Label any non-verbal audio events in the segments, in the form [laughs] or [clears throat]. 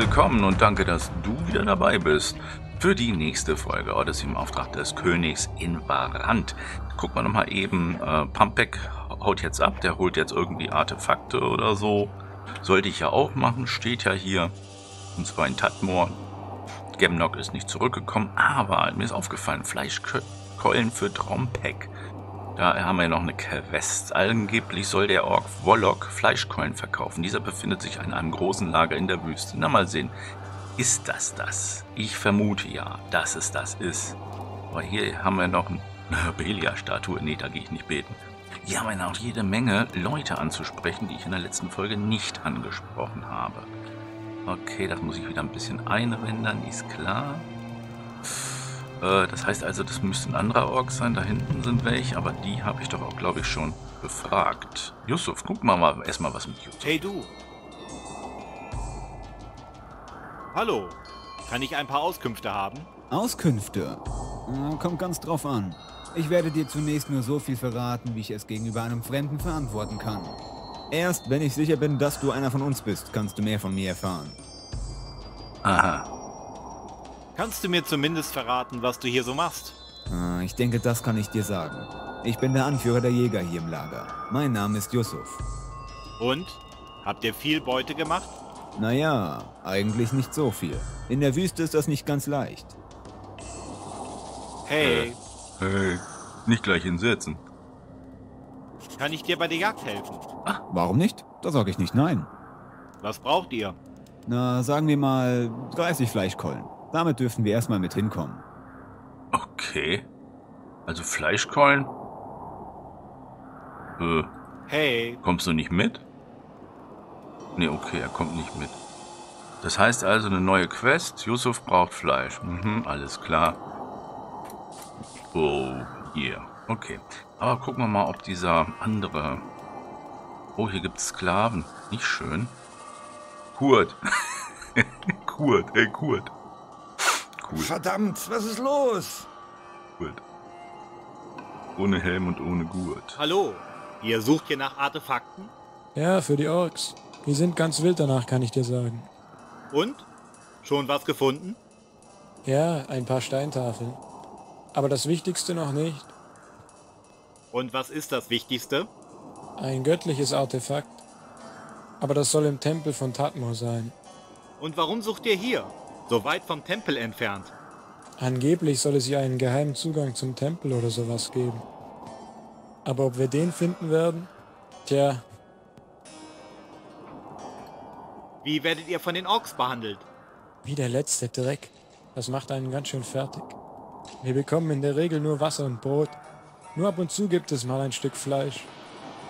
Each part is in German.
willkommen und danke, dass du wieder dabei bist für die nächste Folge Odyssey im Auftrag des Königs in Varant. Guck mal nochmal eben, äh, Pumpback haut jetzt ab, der holt jetzt irgendwie Artefakte oder so. Sollte ich ja auch machen, steht ja hier. Und zwar in Tatmor. Gemnock ist nicht zurückgekommen, aber mir ist aufgefallen, Fleischkeulen für Drompek. Da haben wir noch eine Quest. Angeblich soll der Ork Wollock Fleischkeulen verkaufen. Dieser befindet sich in einem großen Lager in der Wüste. Na mal sehen. Ist das das? Ich vermute ja, dass es das ist. Aber hier haben wir noch eine Belia-Statue. Nee, da gehe ich nicht beten. Hier haben wir noch jede Menge Leute anzusprechen, die ich in der letzten Folge nicht angesprochen habe. Okay, das muss ich wieder ein bisschen einrendern, ist klar. Äh, das heißt also, das müsste ein anderer Ork sein. Da hinten sind welche, aber die habe ich doch auch, glaube ich, schon befragt. Yusuf, guck mal, mal erstmal was mit Yusuf. Hey du. Hallo. Kann ich ein paar Auskünfte haben? Auskünfte? Kommt ganz drauf an. Ich werde dir zunächst nur so viel verraten, wie ich es gegenüber einem Fremden verantworten kann. Erst wenn ich sicher bin, dass du einer von uns bist, kannst du mehr von mir erfahren. Aha. Kannst du mir zumindest verraten, was du hier so machst? Ah, ich denke, das kann ich dir sagen. Ich bin der Anführer der Jäger hier im Lager. Mein Name ist Yusuf. Und? Habt ihr viel Beute gemacht? Naja, eigentlich nicht so viel. In der Wüste ist das nicht ganz leicht. Hey, Hey, nicht gleich hinsetzen. kann ich dir bei der Jagd helfen? Warum nicht? Da sage ich nicht nein. Was braucht ihr? Na, sagen wir mal 30 Fleischkeulen. Damit dürften wir erstmal mit hinkommen. Okay. Also Fleischkeulen? Äh, Hey, kommst du nicht mit? Nee, okay, er kommt nicht mit. Das heißt also eine neue Quest. Yusuf braucht Fleisch. Mhm, alles klar. Oh, hier. Okay. Aber gucken wir mal, ob dieser andere... Oh, hier gibt es Sklaven. Nicht schön. Kurt. [laughs] Kurt, hey Kurt. Cool, Verdammt, was ist los? Kurt. Ohne Helm und ohne Gurt. hallo. Ihr sucht hier nach Artefakten? Ja, für die Orks. Die sind ganz wild danach, kann ich dir sagen. Und? Schon was gefunden? Ja, ein paar Steintafeln. Aber das Wichtigste noch nicht. Und was ist das Wichtigste? Ein göttliches Artefakt. Aber das soll im Tempel von Tatmor sein. Und warum sucht ihr hier? So weit vom Tempel entfernt. Angeblich soll es hier einen geheimen Zugang zum Tempel oder sowas geben. Aber ob wir den finden werden? Tja, Wie werdet ihr von den Orks behandelt? wie der letzte Dreck. Das macht einen ganz schön fertig. Wir bekommen in der Regel nur Wasser und Brot. Nur ab und zu gibt es mal ein Stück Fleisch.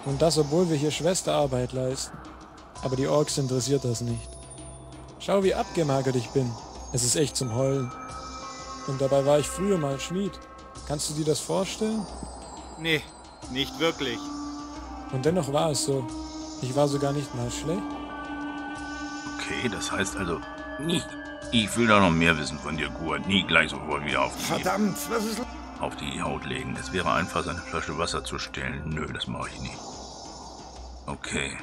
Und das, obwohl wir hier Schwesterarbeit leisten. Aber die Orks interessiert das nicht. Schau, wie abgemagert ich bin. Es ist echt zum Heulen. Und dabei war ich früher mal Schmied. Kannst du dir das vorstellen? Nee, nicht wirklich. Und dennoch war es so. Ich war sogar nicht mal schlecht. Okay, das heißt also nicht. Ich will da noch mehr wissen von dir, Gurt. Nie gleich sofort wieder auf die, Verdammt, was ist auf die Haut legen. Es wäre einfach, seine Flasche Wasser zu stellen. Nö, das mache ich nicht. Okay.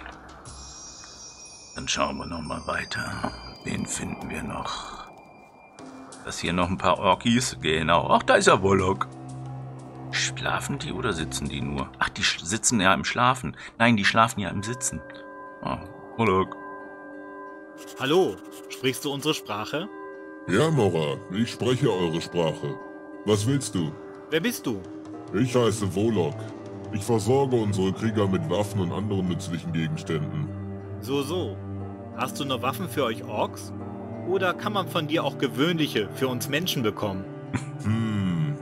Dann schauen wir noch mal weiter. Wen finden wir noch? Das hier noch ein paar Orkis. Genau. Ach, da ist ja Wollock. Schlafen die oder sitzen die nur? Ach, die sitzen ja im Schlafen. Nein, die schlafen ja im Sitzen. Ah, Wollock. Hallo, sprichst du unsere Sprache? Ja, Mora, ich spreche eure Sprache. Was willst du? Wer bist du? Ich heiße Volok. Ich versorge unsere Krieger mit Waffen und anderen nützlichen Gegenständen. So, so. Hast du nur Waffen für euch Orks? Oder kann man von dir auch gewöhnliche für uns Menschen bekommen? Hm,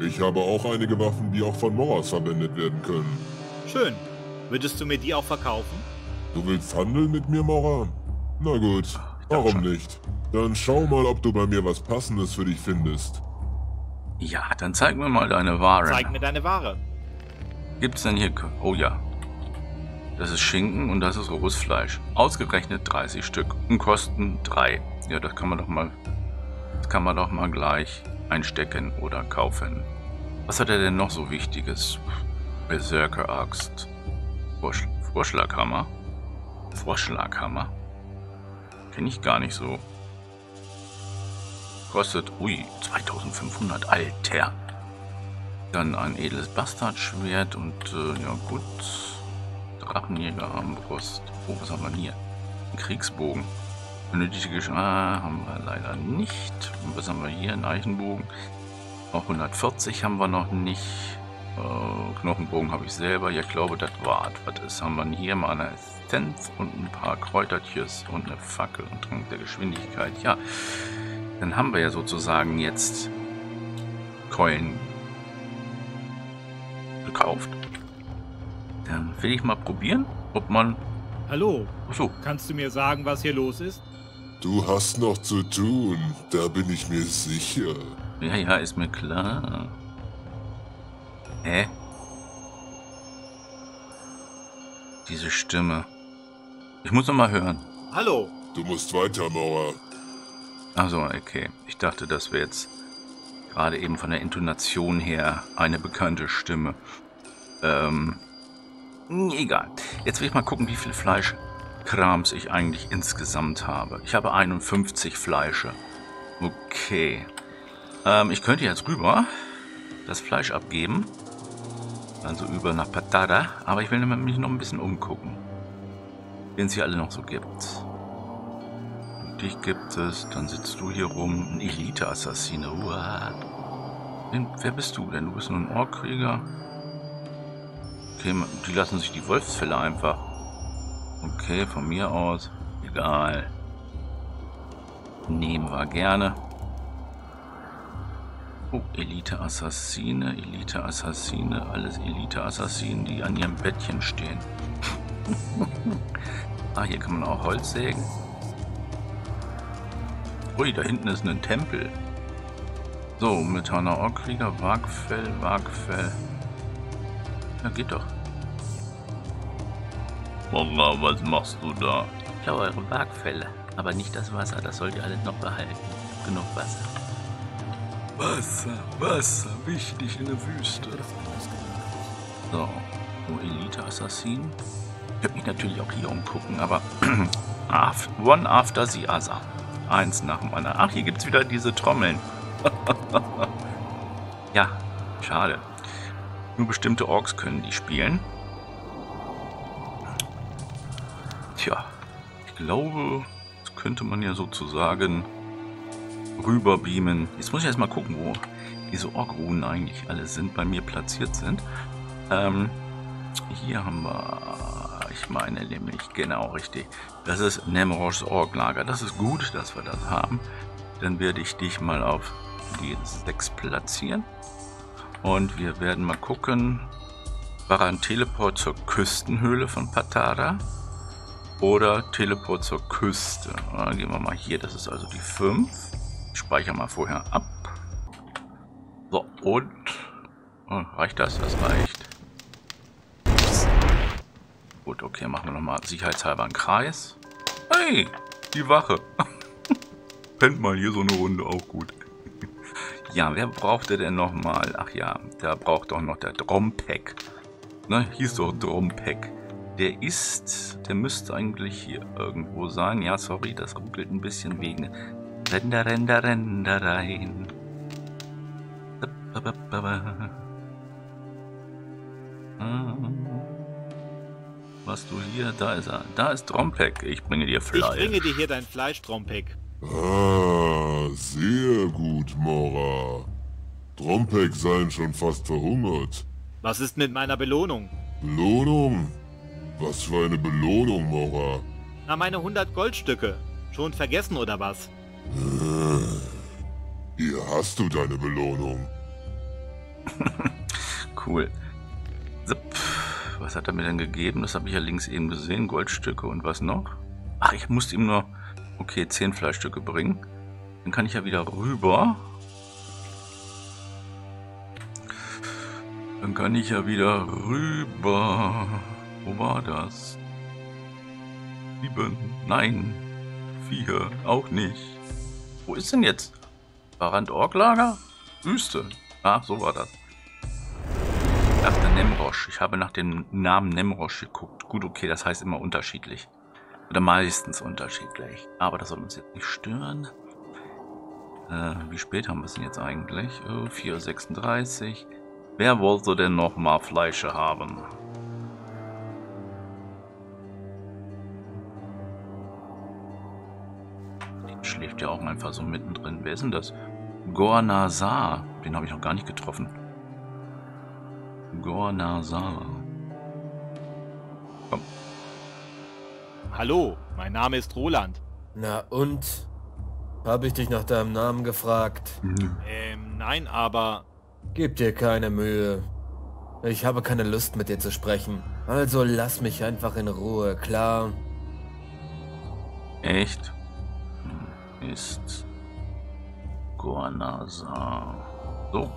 ich habe auch einige Waffen, die auch von Moras verwendet werden können. Schön. Würdest du mir die auch verkaufen? Du willst handeln mit mir, Mora? Na gut, warum schon. nicht? Dann schau mal, ob du bei mir was Passendes für dich findest. Ja, dann zeig mir mal deine Ware. Zeig mir deine Ware. Gibt's denn hier... Oh ja. Das ist Schinken und das ist rohes Fleisch. Ausgerechnet 30 Stück und kosten 3. Ja, das kann man doch mal... Das kann man doch mal gleich einstecken oder kaufen. Was hat er denn noch so Wichtiges? Berserker-Axt. Vorsch Vorschlaghammer. Vorschlaghammer. Kenne ich gar nicht so. Kostet, ui, 2500, Alter. Dann ein edles Bastardschwert und, äh, ja gut. Drachenjäger Armbrust. Oh, was haben wir hier? Ein Kriegsbogen. Benötigte Gesch ah, haben wir leider nicht. Und was haben wir hier? Ein Eichenbogen. Auch 140 haben wir noch nicht. Äh, Knochenbogen habe ich selber. Ja, ich glaube, das war Was ist? Haben wir hier mal eine Essenz und ein paar Kräutertjes und eine Fackel und Trank der Geschwindigkeit. Ja, dann haben wir ja sozusagen jetzt Keulen gekauft. Dann will ich mal probieren, ob man... Hallo, Achso, kannst du mir sagen, was hier los ist? Du hast noch zu tun, da bin ich mir sicher. ja, ja, ist mir klar. Hä? Diese Stimme. Ich muss noch mal hören. Hallo, Du musst weiter, Mauer. Also, okay. Ich dachte, das wäre jetzt gerade eben von der Intonation her eine bekannte Stimme. Ähm, egal. Jetzt will ich mal gucken, wie viel Fleischkrams ich eigentlich insgesamt habe. Ich habe 51 Fleische. Okay. Ähm, ich könnte jetzt rüber das Fleisch abgeben. Also über nach Patada. Aber ich will mich noch ein bisschen umgucken. Wen es hier alle noch so gibt. Dich gibt es, dann sitzt du hier rum. Ein Elite-Assassine. Wer bist du denn? Du bist nur ein Orkkrieger. Okay, die lassen sich die Wolfsfälle einfach. Okay, von mir aus. Egal. Nehmen wir gerne. Oh, Elite-Assassine, Elite-Assassine, alles Elite-Assassinen, die an ihrem Bettchen stehen. [laughs] ah, hier kann man auch Holz sägen. Ui, da hinten ist ein Tempel. So, Metaner Orkkrieger, Wagfell, Wagfell. Ja, geht doch. Mama, was machst du da? Ich habe eure Wagfälle, aber nicht das Wasser, das sollt ihr alle noch behalten. Genug Wasser. Wasser, Wasser, wichtig in der Wüste. So, oh, Elite-Assassin. Ich werde mich natürlich auch hier umgucken, aber [clears throat] one after the other. Eins nach dem anderen. Ach, hier gibt es wieder diese Trommeln. [laughs] ja, schade. Nur bestimmte Orks können die spielen. Tja, ich glaube, das könnte man ja sozusagen rüberbeamen. Jetzt muss ich erstmal gucken, wo diese Ork-Runen eigentlich alle sind, bei mir platziert sind. Ähm, hier haben wir, ich meine nämlich, genau richtig. Das ist Nemroshs Orklager. Das ist gut, dass wir das haben. Dann werde ich dich mal auf die 6 platzieren. Und wir werden mal gucken, war ein Teleport zur Küstenhöhle von Patara oder Teleport zur Küste. Dann gehen wir mal hier, das ist also die 5. Ich mal vorher ab. So, und oh, reicht das? Das reicht. Gut, okay, machen wir nochmal sicherheitshalber einen Kreis. Hey, die Wache. [laughs] Pennt mal hier so eine Runde auch gut. Ja, wer brauchte denn nochmal? Ach ja, da braucht doch noch der Drompek. Ne, hieß doch Drompek. Der ist, der müsste eigentlich hier irgendwo sein. Ja, sorry, das ruckelt ein bisschen wegen Render, Render, Render rein. Was du hier? Da ist er. Da ist Drompek. Ich bringe dir ich Fleisch. bringe dir hier dein Fleisch, Trompek. Ah, sehr gut, Mora. Trompek seien schon fast verhungert. Was ist mit meiner Belohnung? Belohnung? Was für eine Belohnung, Mora? Na, meine 100 Goldstücke. Schon vergessen oder was? Hier hast du deine Belohnung. [laughs] Cool. Was hat er mir denn gegeben? Das habe ich ja links eben gesehen. Goldstücke und was noch? Ach, ich musste ihm nur, okay, 10 Fleischstücke bringen. Dann kann ich ja wieder rüber. Dann kann ich ja wieder rüber. Wo war das? Sieben. Nein. Vier. Auch nicht. Wo ist denn jetzt? Barand Orklager? Wüste. Ah, so war das. Ach, der Nemrosch. Ich habe nach dem Namen Nemrosch geguckt. Gut, okay, das heißt immer unterschiedlich. Oder meistens unterschiedlich. Aber das soll uns jetzt nicht stören. Äh, wie spät haben wir es denn jetzt eigentlich? Oh, 4.36 Uhr. Wer wollte denn noch mal Fleische haben? Schläft ja auch einfach so mittendrin. Wer ist denn das? Gornazar. Den habe ich noch gar nicht getroffen. Gornazar. Komm. Hallo, mein Name ist Roland. Na und? Habe ich dich nach deinem Namen gefragt? Ähm, nein, aber... Gib dir keine Mühe. Ich habe keine Lust mit dir zu sprechen. Also lass mich einfach in Ruhe, klar? Echt? Ist Gornasa. So.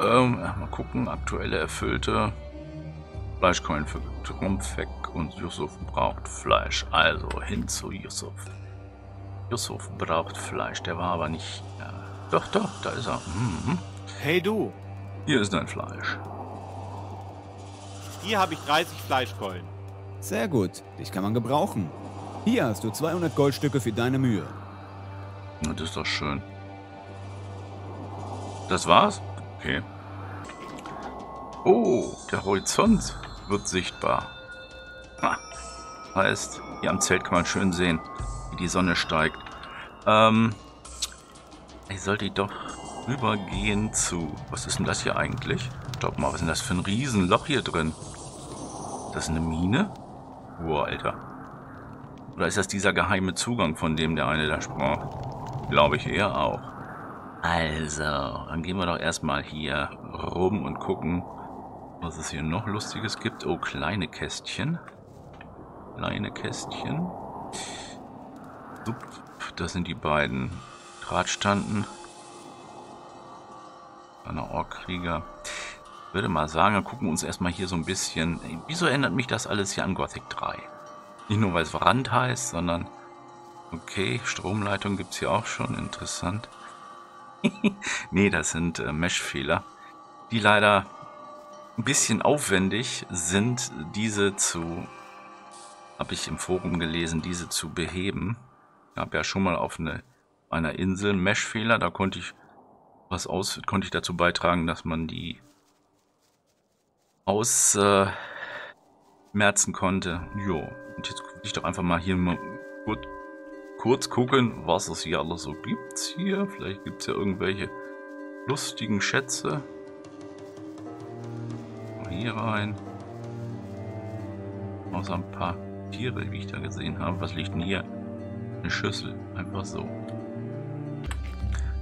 Ähm, mal gucken. Aktuelle erfüllte. Fleischcoin für Trumpfeck und Yusuf braucht Fleisch. Also hin zu Yusuf. Yusuf braucht Fleisch. Der war aber nicht. Ja. Doch, doch, da ist er. Mhm. Hey du, Hier ist dein Fleisch. hier habe ich 30 Fleischkeulen. Sehr gut, dich kann man gebrauchen. Hier hast du 200 Goldstücke für deine Mühe. Na, Das ist doch schön. Das war's? Okay. Oh, der Horizont wird sichtbar. Ha. Heißt, hier am Zelt kann man schön sehen, wie die Sonne steigt. Ähm, ich sollte doch rübergehen zu... Was ist denn das hier eigentlich? Stopp mal, was ist denn das für ein Riesenloch hier drin? Ist das eine Mine? Boah, Alter. Oder ist das dieser geheime Zugang, von dem der eine da sprach? Glaube ich eher auch. Also, dann gehen wir doch erstmal hier rum und gucken, was es hier noch Lustiges gibt. Oh, kleine Kästchen. Kleine Kästchen. Das sind die beiden Orkkrieger. Ich würde mal sagen, dann gucken wir uns erstmal hier so ein bisschen... Wieso erinnert mich das alles hier an Gothic 3? Nicht nur, weil es Rand heißt, sondern... Okay, Stromleitung gibt es hier auch schon. Interessant. [laughs] nee, das sind äh, Mesh-Fehler, die leider ein bisschen aufwendig sind, diese zu, habe ich im Forum gelesen, diese zu beheben. Ich habe ja schon mal auf eine, einer Insel Mesh-Fehler, da konnte ich was aus, konnte ich dazu beitragen, dass man die aus äh, konnte. Jo, und jetzt gucke ich doch einfach mal hier mal kurz, kurz gucken, was es hier alles so gibt hier. Vielleicht gibt es ja irgendwelche lustigen Schätze. Hier rein. Außer ein paar Tiere, wie ich da gesehen habe. Was liegt denn hier? Eine Schüssel. Einfach so.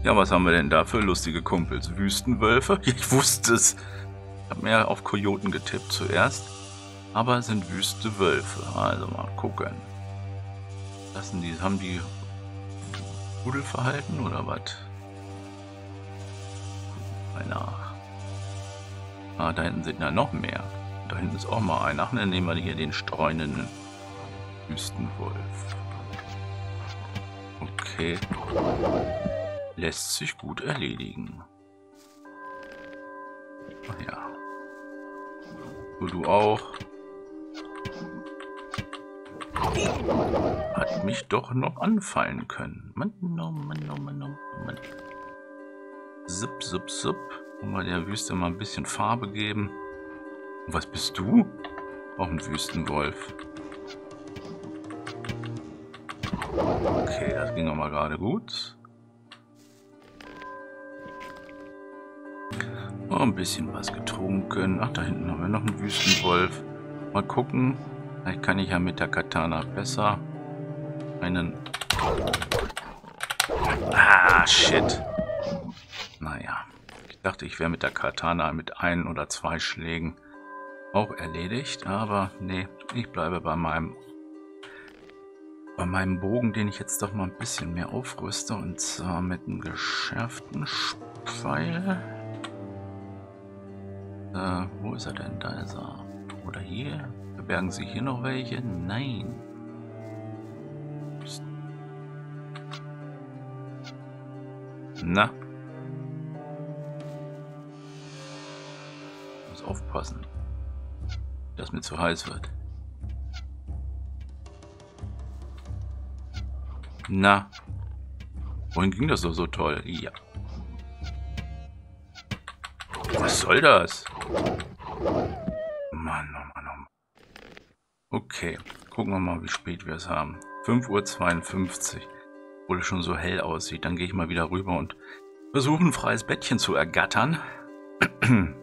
Ja, was haben wir denn da für lustige Kumpels? Wüstenwölfe? [laughs] Ich wusste es. Ich habe mehr auf Kojoten getippt zuerst. Aber es sind wüste Wölfe. Also mal gucken. Sind die, haben die Rudelverhalten oder was? Mal nach. Ah, da hinten sind ja noch mehr. Da hinten ist auch mal einer. Ach, dann nehmen wir hier den streunenden Wüstenwolf. Okay. Lässt sich gut erledigen. Ach ja. So, du auch. Hat mich doch noch anfallen können. Mann, oh Mann, oh Mann, oh Mann. Zip, zip, zip. Und mal der Wüste mal ein bisschen Farbe geben. Was bist du? Auch ein Wüstenwolf. Okay, das ging aber gerade gut. Oh, ein bisschen was getrunken. Ach, da hinten haben wir noch einen Wüstenwolf. Mal gucken. Vielleicht kann ich ja mit der Katana besser einen... Ah, shit. Naja. Dachte, ich wäre mit der Katana mit ein oder zwei Schlägen auch erledigt. Aber nee, ich bleibe bei meinem bei meinem Bogen, den ich jetzt doch mal ein bisschen mehr aufrüste. Und zwar mit einem geschärften Pfeil. Äh, wo ist er denn? Da ist er. Oder hier? Verbergen sich hier noch welche? Nein. Na? Aufpassen, dass mir zu heiß wird. Na? Wohin ging das so, so toll? Ja. Was soll das? Mann, oh Mann, oh Mann. Okay, gucken wir mal, wie spät wir es haben. 5.52 Uhr. Obwohl es schon so hell aussieht. Dann gehe ich mal wieder rüber und versuche ein freies Bettchen zu ergattern. [clears throat]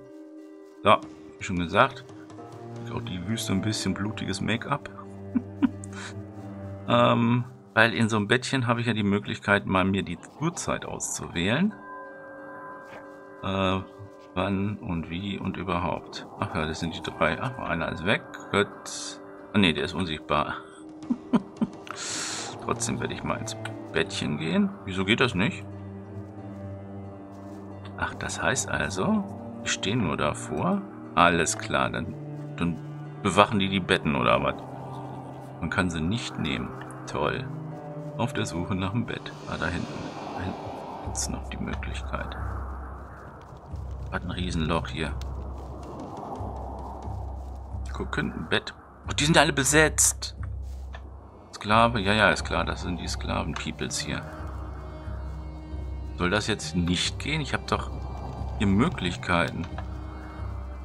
so, wie schon gesagt. Auch die Wüste ein bisschen blutiges Make-up. [laughs] ähm, weil in so einem Bettchen habe ich ja die Möglichkeit, mal mir die Uhrzeit auszuwählen. Äh, wann und wie und überhaupt. Ach ja, das sind die drei. Ach, einer ist weg. Hört. Ah ne, der ist unsichtbar. [laughs] Trotzdem werde ich mal ins Bettchen gehen. Wieso geht das nicht? Ach, das heißt also, ich stehe nur davor. Alles klar, dann, dann bewachen die die Betten oder was? Man kann sie nicht nehmen. Toll. Auf der Suche nach dem Bett. Ah, da hinten. Da hinten gibt es noch die Möglichkeit. Hat ein Riesenloch hier. Gucken, ein Bett. Oh, die sind alle besetzt. Sklave? Ja, ja, ist klar. Das sind die Sklaven-Peoples hier. Soll das jetzt nicht gehen? Ich habe doch hier Möglichkeiten.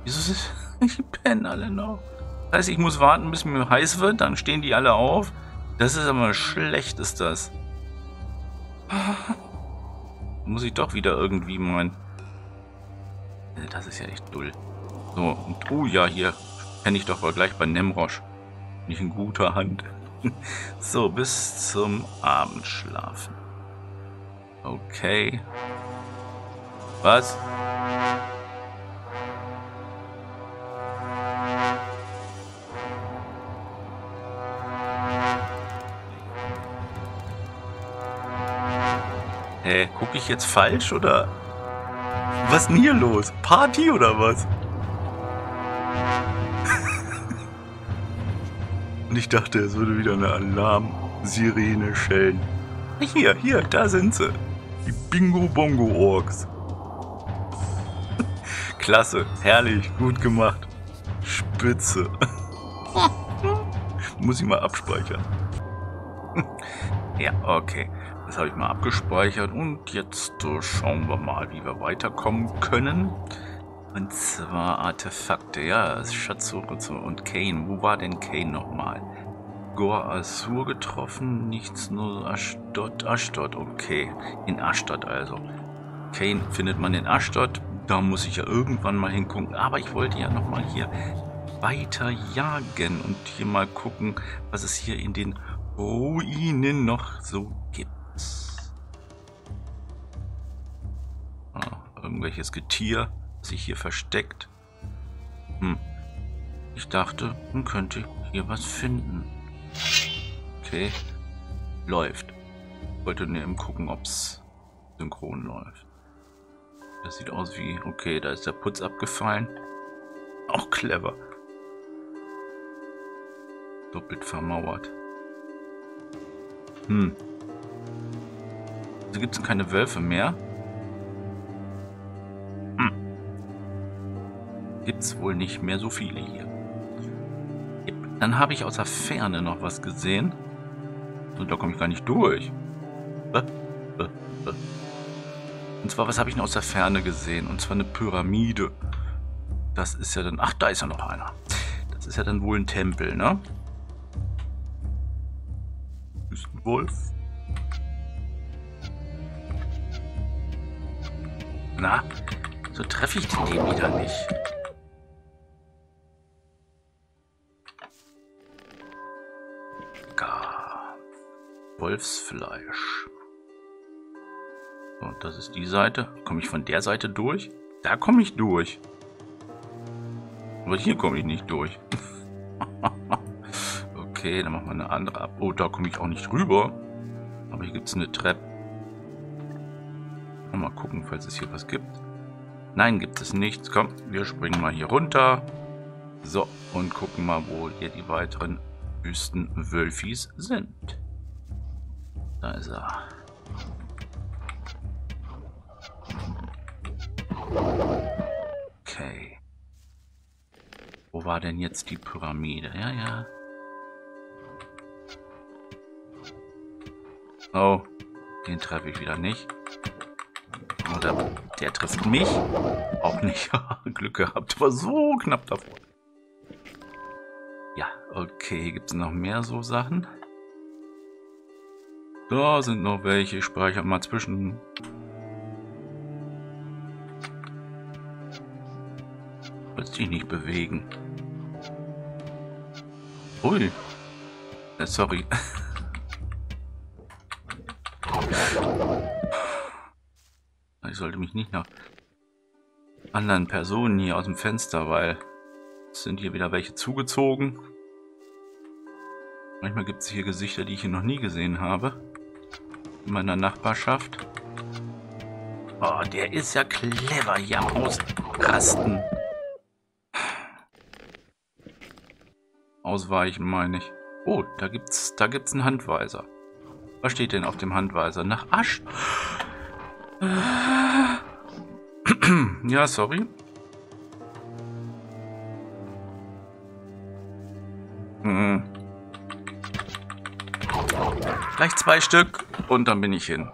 Wieso ist [laughs] Ich pennen alle noch. Das heißt, ich muss warten, bis mir heiß wird. Dann stehen die alle auf. Das ist aber schlecht, ist das. Muss ich doch wieder irgendwie meinen das ist ja echt dull. So, und ja, hier kenne ich doch wohl gleich bei Nemrosch. Nicht in guter Hand. [laughs] so, bis zum Abendschlafen. Okay. Was? Hä, gucke ich jetzt falsch oder was ist denn hier los? Party oder was? [laughs] Und ich dachte, es würde wieder eine Alarm-Sirene schellen. Hier, hier, da sind sie. Die Bingo-Bongo-Orks. [laughs] Klasse, herrlich, gut gemacht. Spitze. [laughs] Muss ich mal abspeichern. ja, okay. Das habe ich mal abgespeichert und jetzt uh, schauen wir mal, wie wir weiterkommen können. Und zwar Artefakte, ja, Schatzsuche und Kane. Wo war denn Kane nochmal? Gor Asur getroffen, nichts nur Ashdod, Ashdod, okay. In Ashdod also. Kane findet man in Ashdod, da muss ich ja irgendwann mal hingucken. Aber ich wollte ja nochmal hier weiter jagen und hier mal gucken, was es hier in den Ruinen noch so gibt. Irgendwelches Getier, sich hier versteckt. Hm. Ich dachte, man könnte hier was finden. Okay. Läuft. Wollte nur eben gucken, ob es synchron läuft. Das sieht aus wie... Okay, da ist der Putz abgefallen. Auch clever. Doppelt vermauert. Hm. Also gibt es keine Wölfe mehr. Gibt es wohl nicht mehr so viele hier. Dann habe ich aus der Ferne noch was gesehen. Und da komme ich gar nicht durch. Äh, äh, äh. Und zwar, was habe ich denn aus der Ferne gesehen? Und zwar eine Pyramide. Das ist ja dann... Ach, da ist ja noch einer. Das ist ja dann wohl ein Tempel, ne? Ist ein Wolf. Na, so treffe ich den wieder nicht. Wolfsfleisch. So, das ist die Seite. Komme ich von der Seite durch? Da komme ich durch. Aber hier komme ich nicht durch. [laughs] okay, dann machen wir eine andere ab. Oh, da komme ich auch nicht rüber. Aber hier gibt es eine Treppe. Mal gucken, falls es hier was gibt. Nein, gibt es nichts. Komm, wir springen mal hier runter. So, und gucken mal, wo hier die weiteren Wüstenwölfis sind. Da ist er. Okay. Wo war denn jetzt die Pyramide? Ja, ja. Oh, Den treffe ich wieder nicht. Oder der trifft mich. Auch nicht. [laughs] Glück gehabt. War so knapp davor. Ja, okay. Gibt es noch mehr so Sachen? Da sind noch welche. Ich speichere mal zwischen. Willst dich nicht bewegen. Ui. Äh, sorry. [laughs] Ich sollte mich nicht nach anderen Personen hier aus dem Fenster, weil es sind hier wieder welche zugezogen. Manchmal gibt es hier Gesichter, die ich hier noch nie gesehen habe. In meiner Nachbarschaft. Oh, der ist ja clever hier am Ausrasten. Ausweichen, meine ich. Oh, da gibt's, da gibt's einen Handweiser. Was steht denn auf dem Handweiser? Nach Asch? [clears throat] Ja, sorry. Hm. Gleich zwei Stück und dann bin ich hin.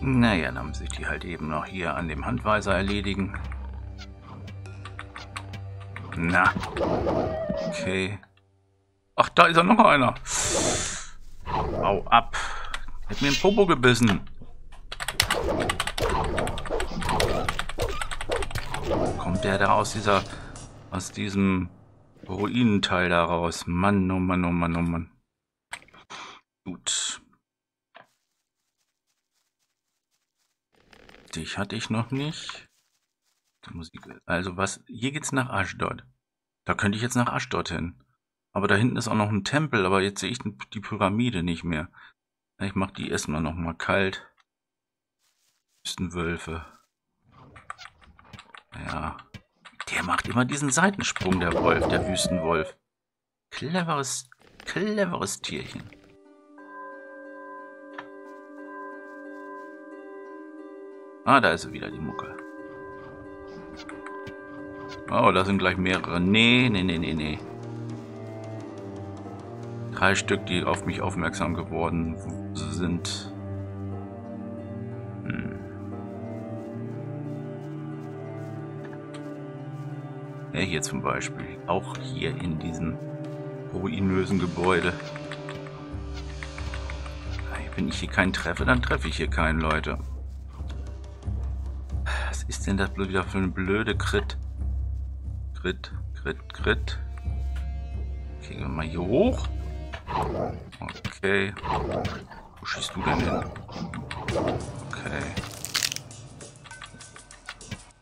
Naja, dann muss ich die halt eben noch hier an dem Handweiser erledigen. Na. Okay. Ach, da ist ja noch einer. Au ab. Hat mir ein Popo gebissen. Kommt der da aus dieser, aus diesem Ruinenteil da raus? Mann, oh Mann, oh Mann, oh Mann. Gut. Dich hatte ich noch nicht. Also was, hier geht's nach Ashdod. Da könnte ich jetzt nach Ashdod hin. Aber da hinten ist auch noch ein Tempel, aber jetzt sehe ich die Pyramide nicht mehr. Ich mache die erstmal noch mal kalt. Wüstenwölfe. Ja. Der macht immer diesen Seitensprung, der Wolf, der Wüstenwolf. Cleveres, cleveres Tierchen. Ah, da ist wieder, die Mucke. Oh, da sind gleich mehrere. Nee, nee, nee, nee, nee. Drei Stück, die auf mich aufmerksam geworden sind. Hm. Ja, hier zum Beispiel. Auch hier in diesem ruinösen Gebäude. Wenn ich hier keinen treffe, dann treffe ich hier keinen, Leute. Ist denn das bloß wieder für eine blöde Crit? Crit, Crit, Crit. Gehen wir mal hier hoch. Okay. Wo schießt du denn hin? Okay.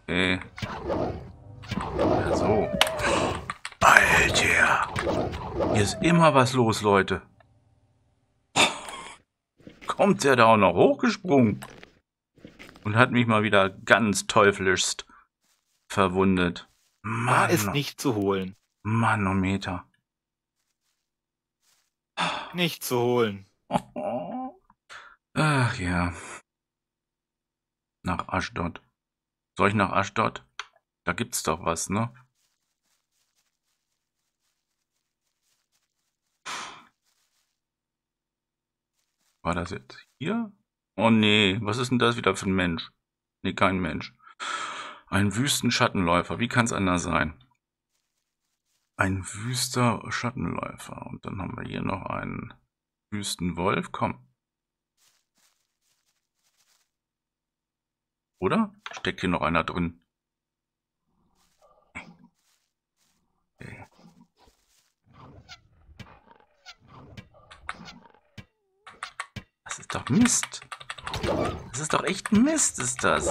Okay. Ja, so. Alter. Hier ist immer was los, Leute. Kommt der da auch noch hochgesprungen? Und hat mich mal wieder ganz teuflischst verwundet. Mann, da ist nicht zu holen. Manometer. Nicht zu holen. [laughs] Ach ja. Nach Aschdod. Soll ich nach Aschdod? Da gibt's doch was, ne? War das jetzt hier? Oh nee, was ist denn das wieder für ein Mensch? Nee, kein Mensch. Ein Wüstenschattenläufer, wie kann es anders sein? Ein wüster Schattenläufer. Und dann haben wir hier noch einen Wüstenwolf. Komm. Oder? Steckt hier noch einer drin? Das ist doch Mist. Das ist doch echt Mist, ist das.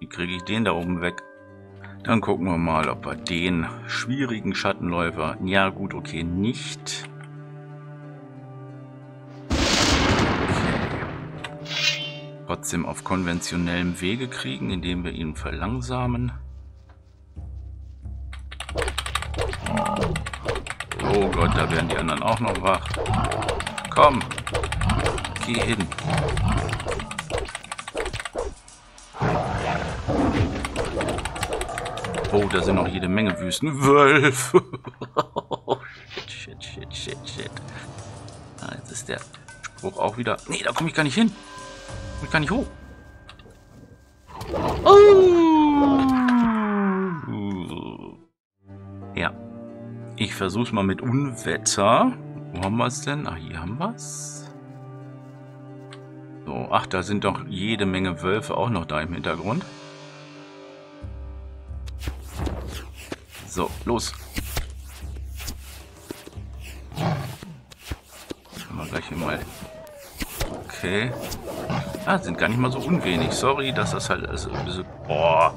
Wie kriege ich den da oben weg? Dann gucken wir mal, ob wir den schwierigen Schattenläufer... Ja gut, okay, nicht. Okay. Trotzdem auf konventionellem Wege kriegen, indem wir ihn verlangsamen. Gott, da werden die anderen auch noch wach. Komm, geh hin. Oh, da sind noch jede Menge Wüstenwölfe. [laughs] shit, shit, shit, shit, shit. Ah, jetzt ist der Spruch auch wieder... Nee, da komme ich gar nicht hin. Komm ich gar nicht hoch. Ich versuch's mal mit Unwetter. Wo haben wir es denn? Ach, hier haben wir es. So, ach, da sind doch jede Menge Wölfe auch noch da im Hintergrund. So, los. Machen wir gleich hier mal. Okay. Ah, sind gar nicht mal so unwenig. Sorry, dass das halt also. Boah.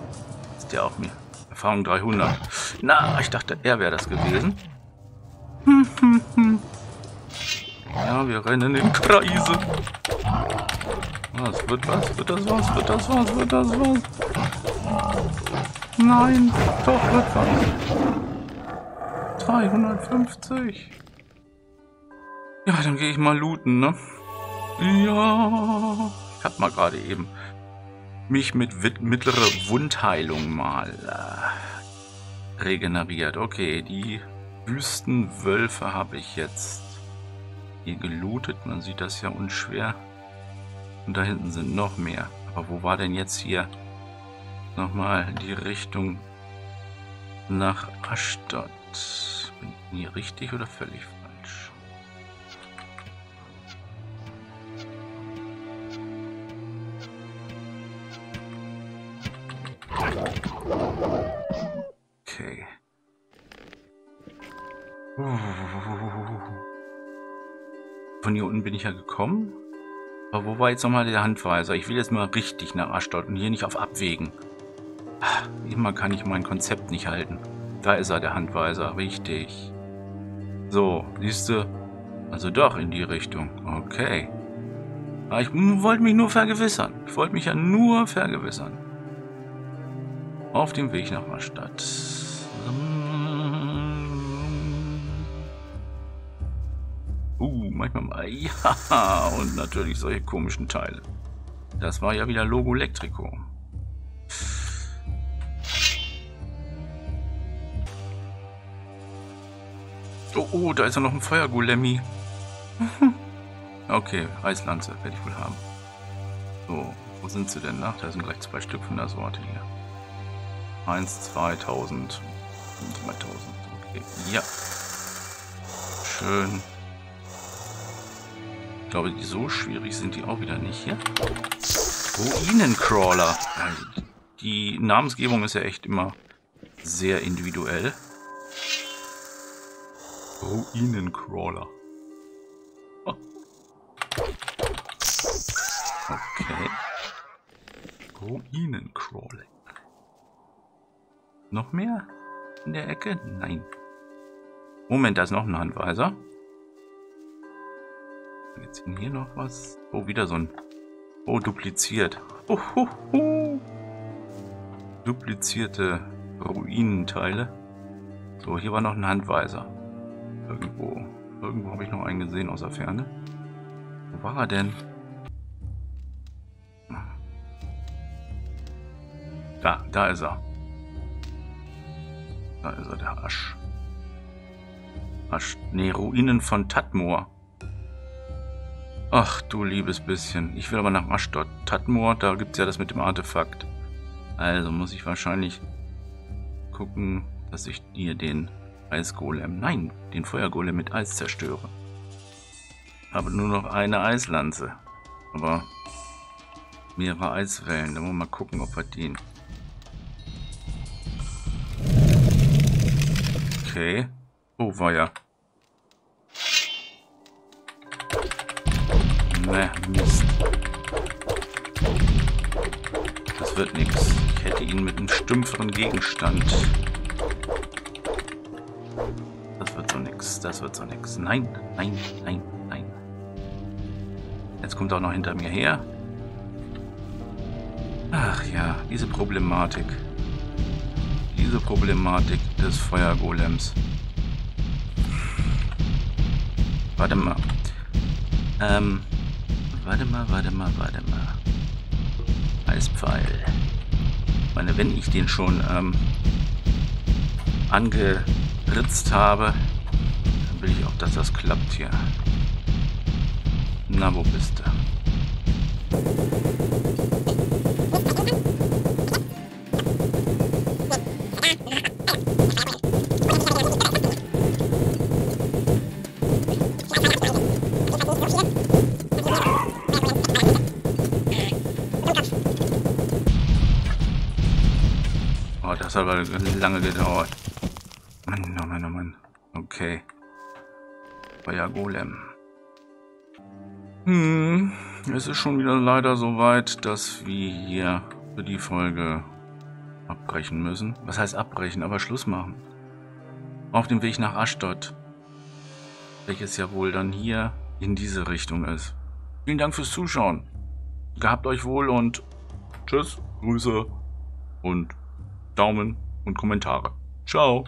Ist der auf mir. Erfahrung 300. Na, ich dachte, er wäre das gewesen. [laughs] Ja, wir rennen in Kreise. Was wird was? Wird das was? Wird das was? Wird das was? Nein, doch wird was. 350. Ja, dann gehe ich mal looten, ne? Ja. Ich hab mal gerade eben mich mit wit- mittlere Wundheilung mal äh, regeneriert. Okay, die Wüstenwölfe habe ich jetzt hier gelootet. Man sieht das ja unschwer. Und da hinten sind noch mehr. Aber wo war denn jetzt hier nochmal die Richtung nach Aschdod? Bin ich hier richtig oder völlig falsch? Bin ich ja gekommen. Aber wo war jetzt nochmal der Handweiser? Ich will jetzt mal richtig nach Aschdod und hier nicht auf Abwägen. Ah, Immer kann ich mein Konzept nicht halten. Da ist er, der Handweiser. Richtig. So, siehst du? Also doch in die Richtung. Okay. Aber ich m- wollte mich nur vergewissern. Ich wollte mich ja nur vergewissern. Auf dem Weg nach Aschdod. Manchmal mal. [laughs] Ja, und natürlich solche komischen Teile. Das war ja wieder Logo Electrico. Oh, oh, da ist ja noch ein Feuergolemmi. [laughs] okay, Eislanze werde ich wohl haben. So, wo sind sie denn? Ach, da sind gleich zwei Stück von der Sorte hier. 1, 2000, 2000. Okay, ja. Schön. Ich glaube, die so schwierig sind die auch wieder nicht hier. Ruinencrawler. Also, Die Namensgebung ist ja echt immer sehr individuell. Ruinencrawler. Oh. Okay. Ruinencrawler. Noch mehr in der Ecke? Nein. Moment, da ist noch ein Handweiser. Jetzt hier noch was. Oh, wieder so ein. Oh, dupliziert. Oh, ho, ho. Duplizierte Ruinenteile. So, hier war noch ein Handweiser. Irgendwo. Irgendwo habe ich noch einen gesehen aus der Ferne. Wo war er denn? Da, da ist er. Da ist er, der Asch. Asch. Nee, Ruinen von Tatmor. Ach du liebes bisschen. Ich will aber nach Aschdod. Tatmor, da gibt es ja das mit dem Artefakt. Also muss ich wahrscheinlich gucken, dass ich hier den Eisgolem, nein, den Feuergolem mit Eis zerstöre. Habe nur noch eine Eislanze. Aber mehrere Eiswellen. Da wollen wir mal gucken, ob wir den... Okay. Oh, war ja. Ne, Mist. Das wird nichts. Ich hätte ihn mit einem stümpferen Gegenstand. Das wird so nix. Das wird so nix. Nein, nein, nein, nein. Jetzt kommt er auch noch hinter mir her. Ach ja, diese Problematik. Diese Problematik des Feuergolems. Warte mal. Ähm, warte mal, warte mal, warte mal. Eispfeil. Ich meine, wenn ich den schon ähm, angeritzt habe, dann will ich auch, dass das klappt hier. Na, wo bist du? Aber lange gedauert. Mann, oh Mann, oh Mann. Okay. Feuer Golem. Hm, es ist schon wieder leider so weit, dass wir hier für die Folge abbrechen müssen. Was heißt abbrechen, aber Schluss machen. Auf dem Weg nach Aschdod. Welches ja wohl dann hier in diese Richtung ist. Vielen Dank fürs Zuschauen. Gehabt euch wohl und tschüss, Grüße und Daumen und Kommentare. Ciao.